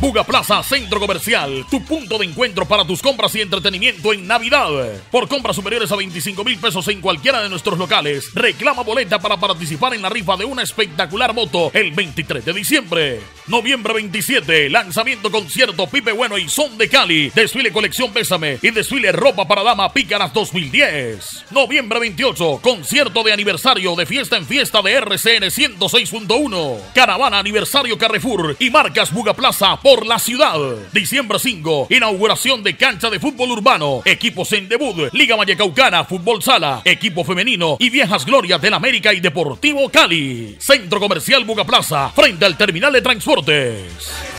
Buga Plaza Centro Comercial, tu punto de encuentro para tus compras y entretenimiento en Navidad. Por compras superiores a 25 mil pesos en cualquiera de nuestros locales, reclama boleta para participar en la rifa de una espectacular moto el 23 de diciembre. Noviembre 27, lanzamiento concierto Pipe Bueno y Son de Cali, desfile colección Pésame y desfile Ropa para Dama Pícaras 2010. Noviembre 28, concierto de aniversario de fiesta en fiesta de RCN 106.1. Caravana aniversario Carrefour y marcas Buga Plaza por la ciudad. Diciembre 5, inauguración de cancha de fútbol urbano, equipos en debut, Liga Vallecaucana, Fútbol Sala, equipo femenino y viejas glorias del América y Deportivo Cali. Centro Comercial Buga Plaza, frente al terminal de transportes.